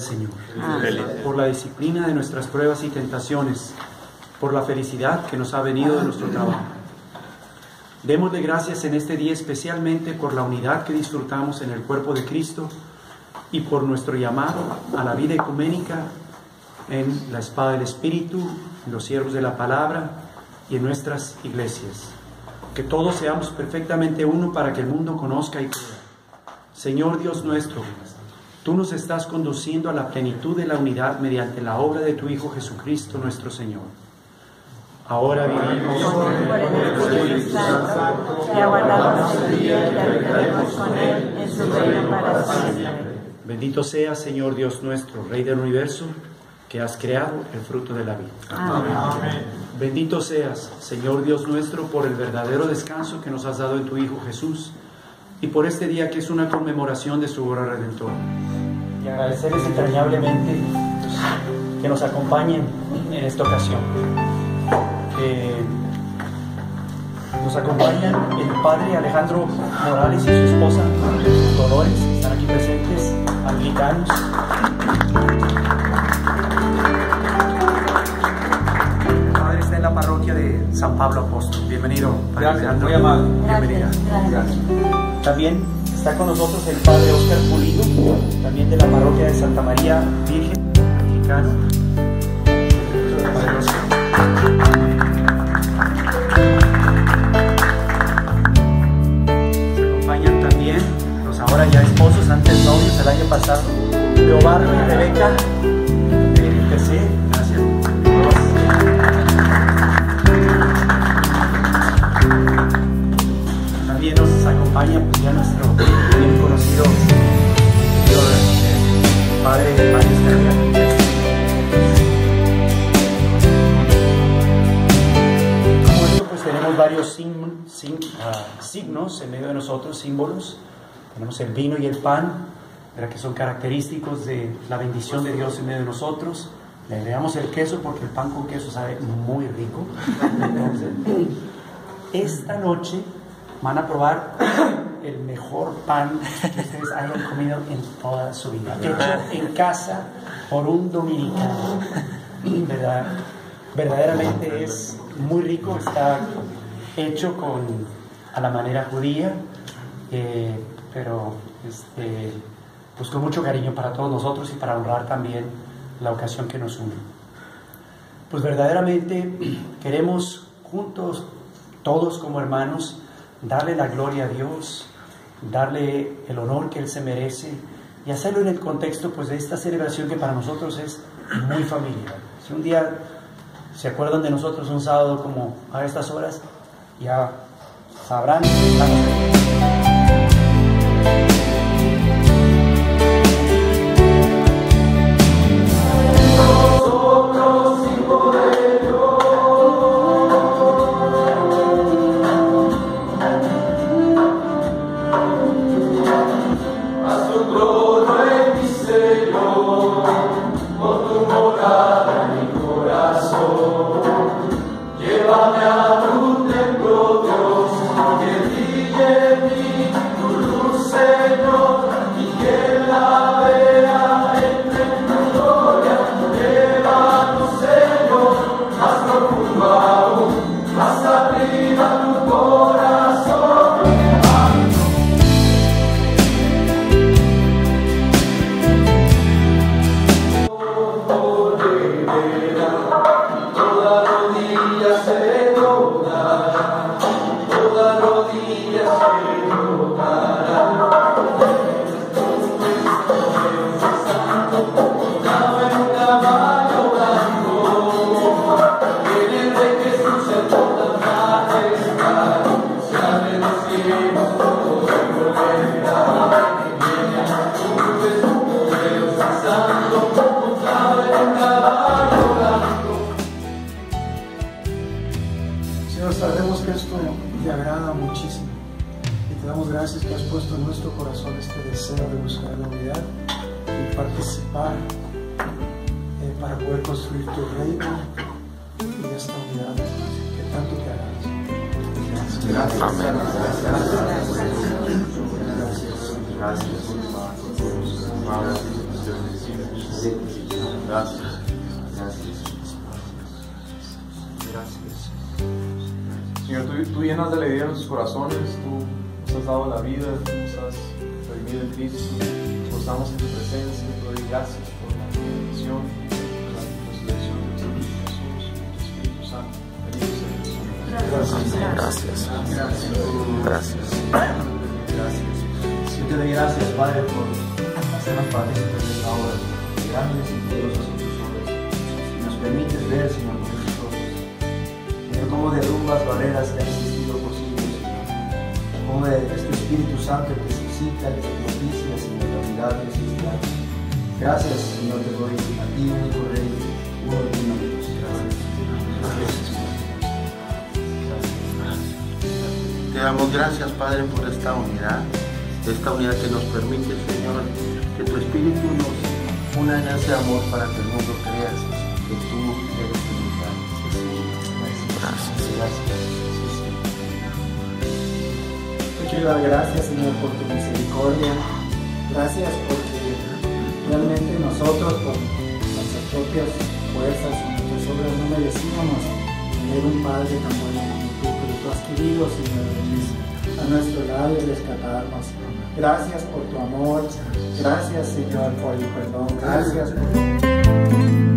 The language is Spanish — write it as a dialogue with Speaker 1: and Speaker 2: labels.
Speaker 1: del Señor, por la disciplina de nuestras pruebas y tentaciones, por la felicidad que nos ha venido de nuestro trabajo. Démosle gracias en este día especialmente por la unidad que disfrutamos en el cuerpo de Cristo y por nuestro llamado a la vida ecuménica en la espada del Espíritu, en los siervos de la palabra y en nuestras iglesias. Que todos seamos perfectamente uno para que el mundo conozca y crea. Señor Dios nuestro, tú nos estás conduciendo a la plenitud de la unidad mediante la obra de tu Hijo Jesucristo nuestro Señor. Ahora vivimos
Speaker 2: por el Espíritu Santo y aguardamos el día que habitaremos con Él en su reino para siempre.
Speaker 1: Bendito sea, Señor Dios nuestro, Rey del universo, que has creado el fruto de la vida.
Speaker 2: Amén.
Speaker 1: Bendito seas, Señor Dios nuestro, por el verdadero descanso que nos has dado en tu Hijo Jesús y por este día que es una conmemoración de su obra redentora. Y agradecerles entrañablemente que nos acompañen en esta ocasión. Que nos acompañan el padre Alejandro Morales y su esposa Dolores, que están aquí presentes, anglicanos. El padre está en la parroquia de San Pablo Apóstol. Bienvenido, padre
Speaker 3: Gracias,
Speaker 1: Alejandro.
Speaker 3: muy amable.
Speaker 1: Bienvenida.
Speaker 2: Gracias.
Speaker 1: También está con nosotros el padre Oscar Pulido, también de la parroquia de Santa María Virgen, Oscar. Nos acompañan también los ahora ya esposos, antes novios el año pasado, Leobardo y Rebeca signos en medio de nosotros, símbolos. Tenemos el vino y el pan, ¿verdad? que son característicos de la bendición de Dios en medio de nosotros. Le agregamos el queso porque el pan con queso sabe muy rico. Esta noche van a probar el mejor pan que ustedes hayan comido en toda su vida. Hecho en casa por un dominicano. ¿Verdad? Verdaderamente es muy rico, está hecho con, a la manera judía, eh, pero este, pues con mucho cariño para todos nosotros y para honrar también la ocasión que nos une. Pues verdaderamente queremos juntos, todos como hermanos, darle la gloria a Dios, darle el honor que Él se merece y hacerlo en el contexto pues, de esta celebración que para nosotros es muy familiar. Si un día se acuerdan de nosotros un sábado como a estas horas, ya sabrán
Speaker 4: tu reino y esta unidad que tanto te agrada. Gracias.
Speaker 5: Gracias. Gracias. Gracias.
Speaker 3: Gracias. Gracias.
Speaker 6: Gracias.
Speaker 5: Señor, tú, tú llenas de alegría nuestros corazones, tú nos has dado la vida, tú nos has redimido en Cristo, nos damos en tu presencia, te doy gracias por la bendición,
Speaker 3: Gracias. Gracias.
Speaker 6: Yo te doy gracias, Padre, por hacernos partícipes de esta obra, grandes y poderosas son tus obras. Y nos permites ver, Señor, con nuestros ojos. Señor, cómo derrumbas barreras que han existido por siglos, Señor. Cómo es tu Espíritu Santo que suscita, que propicia, Señor, la unidad cristianos. Gracias, Señor, te doy a ti, único Rey, uno de. Gracias. Gracias,
Speaker 3: Te damos gracias, Padre, por esta unidad, esta unidad que nos permite, Señor, que tu Espíritu nos una en ese amor para que el mundo crea que tú eres el lugar. Gracias.
Speaker 6: Gracias.
Speaker 4: Te quiero dar gracias, Señor, por tu misericordia. Gracias porque realmente nosotros, con nuestras propias fuerzas y nuestras obras, no merecíamos tener un Padre tan bueno como tú, pero tú has querido, Señor, a nuestro lado y rescatarnos. Gracias por tu amor. Gracias, Señor, por el perdón. Gracias por